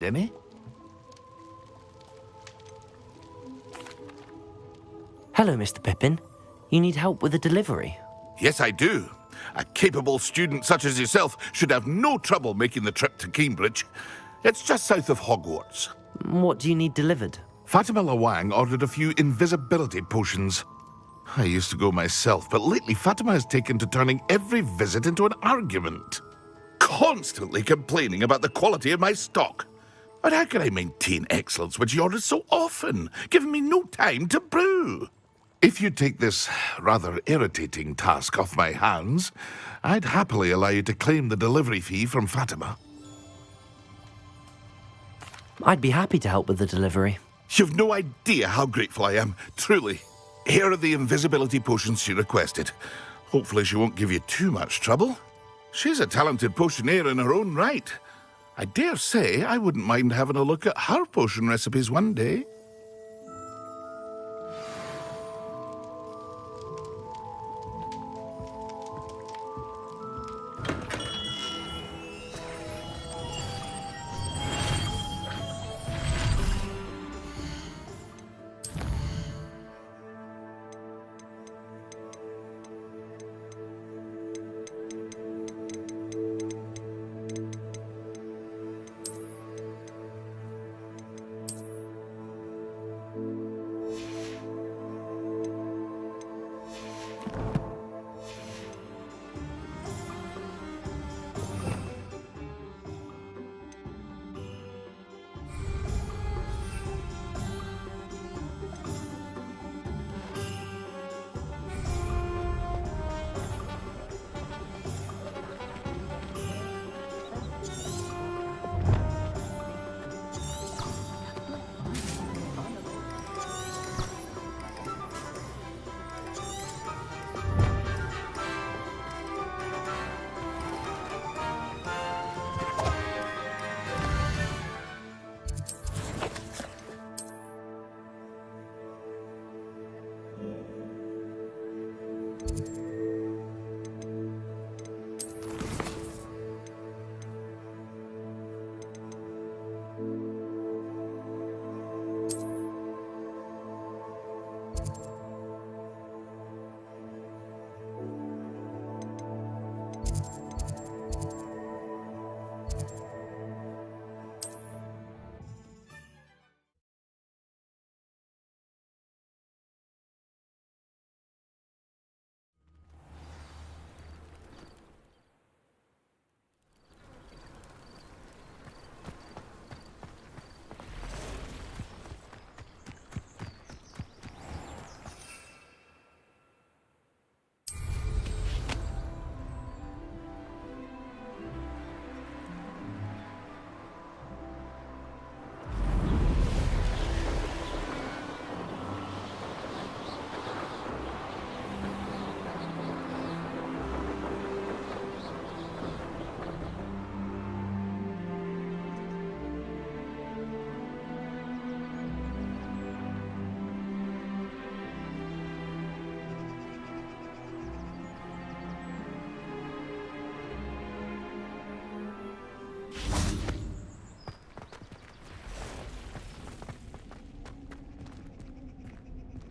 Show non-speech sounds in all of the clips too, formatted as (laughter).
Demi? Hello, Mr. Pippin. You need help with a delivery? Yes, I do. A capable student such as yourself should have no trouble making the trip to Keenbridge. It's just south of Hogwarts. What do you need delivered? Fatima Lawang ordered a few invisibility potions. I used to go myself, but lately Fatima has taken to turning every visit into an argument. Constantly complaining about the quality of my stock. But how can I maintain excellence when she orders so often, giving me no time to brew? If you take this rather irritating task off my hands, I'd happily allow you to claim the delivery fee from Fatima. I'd be happy to help with the delivery. You've no idea how grateful I am, truly. Here are the invisibility potions she requested. Hopefully she won't give you too much trouble. She's a talented potioneer in her own right. I dare say I wouldn't mind having a look at her potion recipes one day.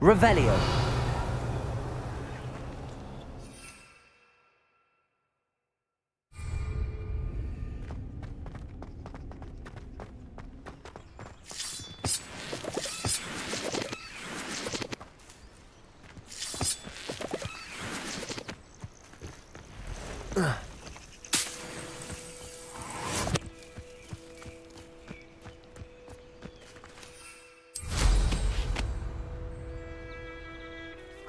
Revelio.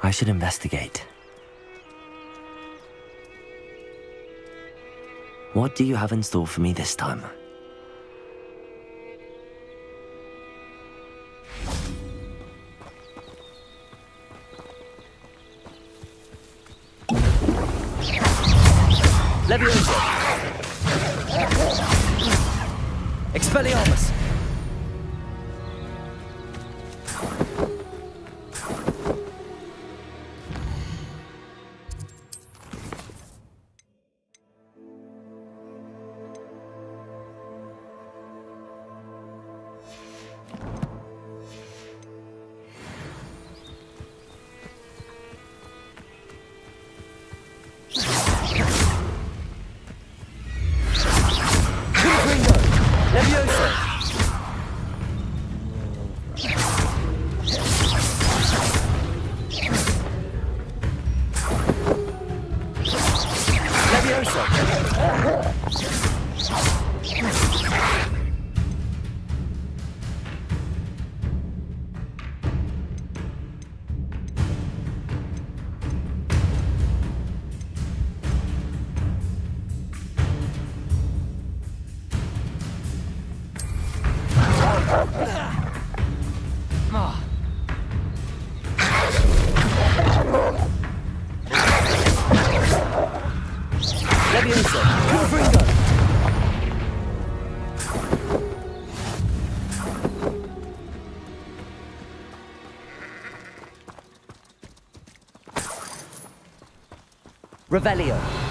I should investigate. What do you have in store for me this time? Leviosa! Expelliarmus! Revelio.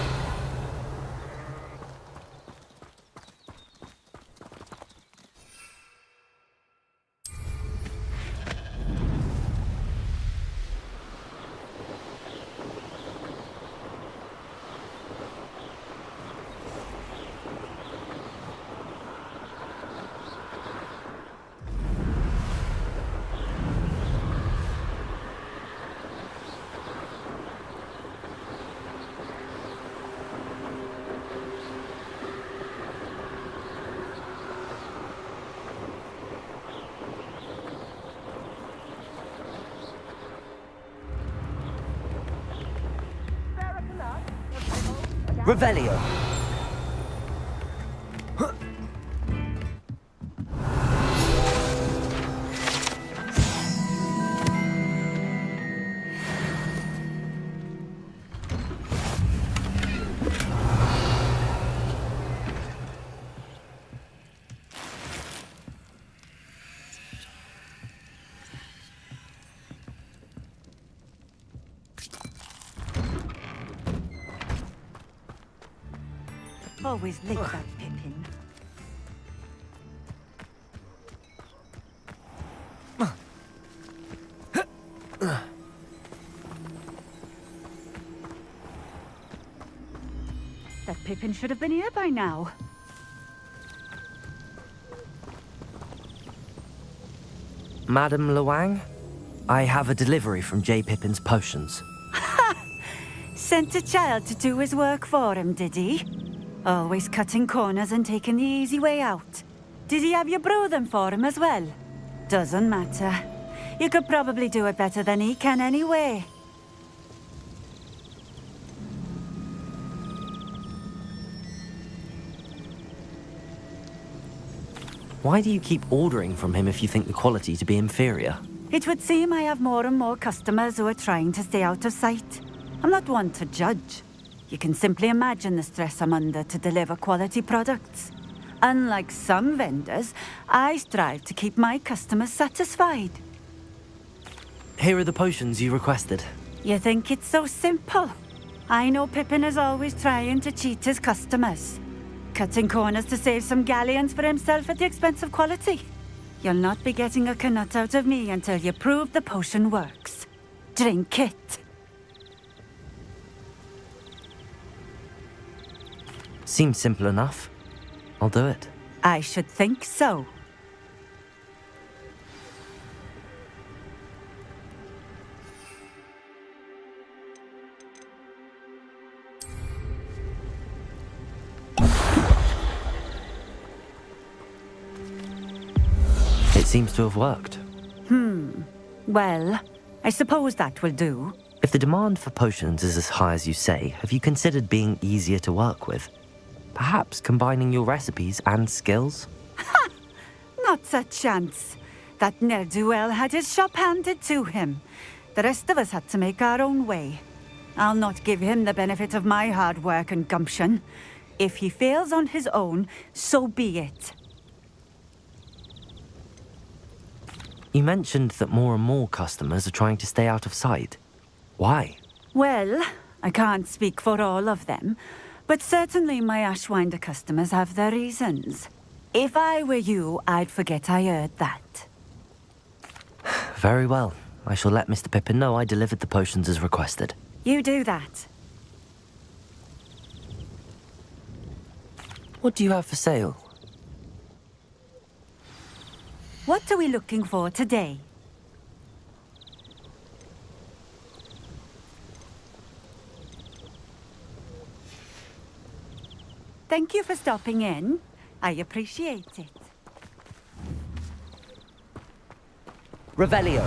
Revelio. Always lick that Pippin. That Pippin should have been here by now. Madam Lawang, I have a delivery from J. Pippin's potions. (laughs) Sent a child to do his work for him, did he? Always cutting corners and taking the easy way out. Did he have you brew them for him as well? Doesn't matter. You could probably do it better than he can anyway. Why do you keep ordering from him if you think the quality to be inferior? It would seem I have more and more customers who are trying to stay out of sight. I'm not one to judge. You can simply imagine the stress I'm under to deliver quality products. Unlike some vendors, I strive to keep my customers satisfied. Here are the potions you requested. You think it's so simple? I know Pippin is always trying to cheat his customers. Cutting corners to save some galleons for himself at the expense of quality. You'll not be getting a Knut out of me until you prove the potion works. Drink it. Seems simple enough. I'll do it. I should think so. It seems to have worked. Hmm. Well, I suppose that will do. If the demand for potions is as high as you say, have you considered being easier to work with? Perhaps combining your recipes and skills? Ha! Not a chance. That ne'er-do-well had his shop handed to him. The rest of us had to make our own way. I'll not give him the benefit of my hard work and gumption. If he fails on his own, so be it. You mentioned that more and more customers are trying to stay out of sight. Why? Well, I can't speak for all of them, but certainly my Ashwinder customers have their reasons. If I were you, I'd forget I heard that. (sighs) Very well. I shall let Mr. Pippin know I delivered the potions as requested. You do that. What do you have for sale? What are we looking for today? Thank you for stopping in. I appreciate it. Revelio.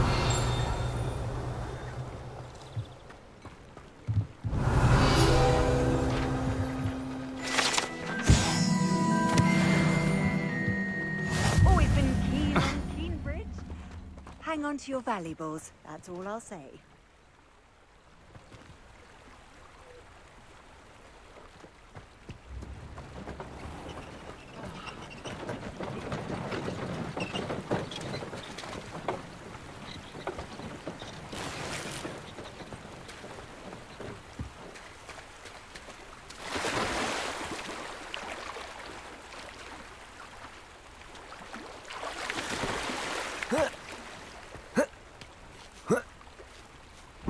Oh, Always been keen on Keenbridge. Hang on to your valuables, that's all I'll say.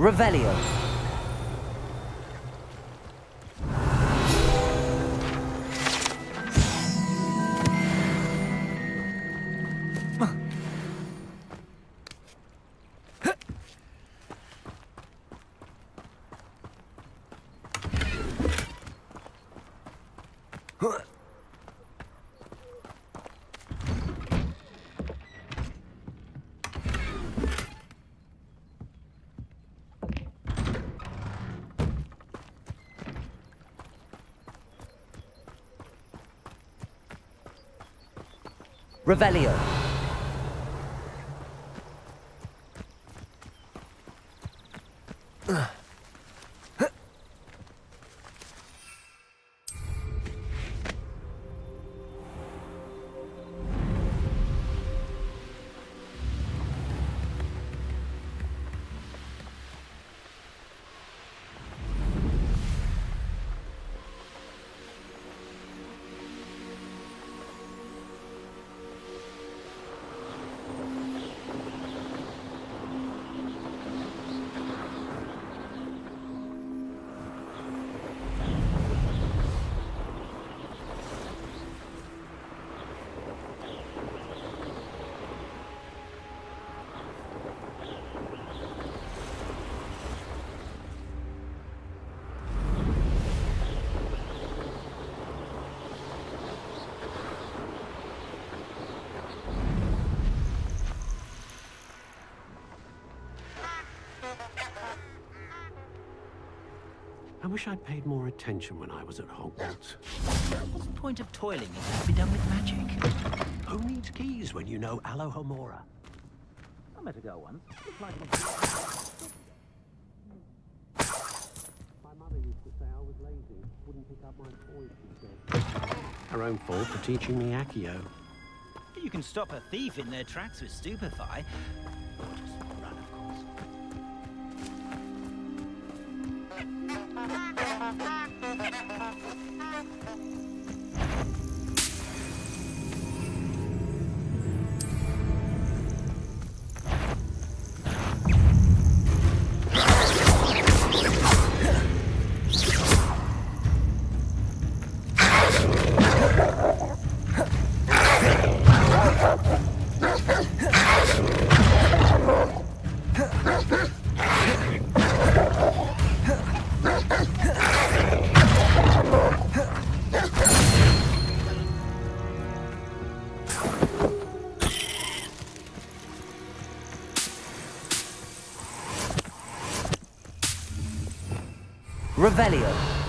Revelio. Revelio. I wish I'd paid more attention when I was at Hogwarts. What's the point of toiling if it can be done with magic? Who needs keys when you know Alohomora? I met a girl once. Looked like My mother used to say I was lazy, wouldn't pick up my toys, she said. Her own fault for teaching me Accio. You can stop a thief in their tracks with Stupefy. Revelio.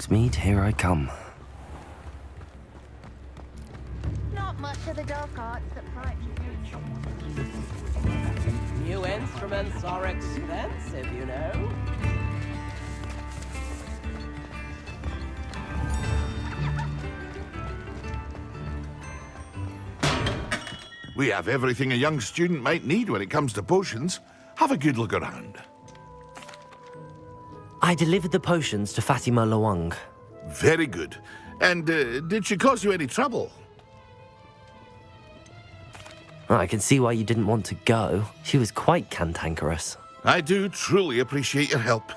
Hogsmeade, here I come. Not much of the dark arts that frighten you. New instruments are expensive, you know. We have everything a young student might need when it comes to potions. Have a good look around. I delivered the potions to Fatima Lawang. Very good. And uh, did she cause you any trouble? I can see why you didn't want to go. She was quite cantankerous. I do truly appreciate your help.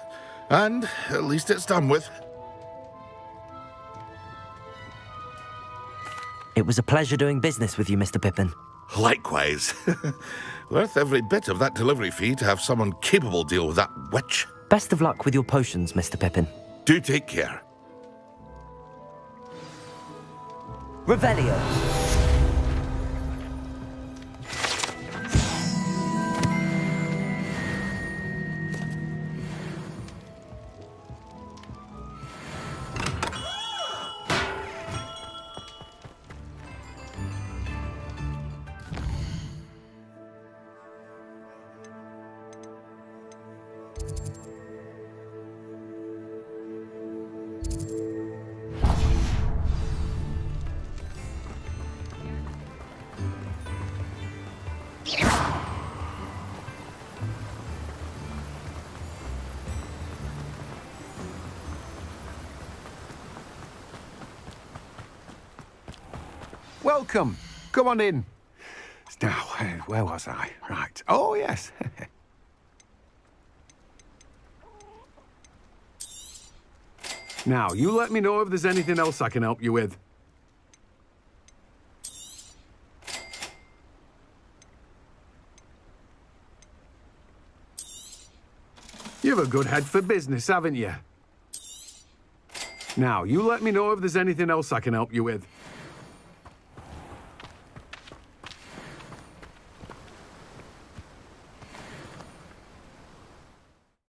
And at least it's done with. It was a pleasure doing business with you, Mr. Pippin. Likewise. (laughs) Worth every bit of that delivery fee to have someone capable deal with that witch. Best of luck with your potions, Mr. Pippin. Do take care. Revelio. Welcome. Come on in. Now, where was I? Right. Oh, yes. (laughs) now, you let me know if there's anything else I can help you with. You've a good head for business, haven't you? Now, you let me know if there's anything else I can help you with.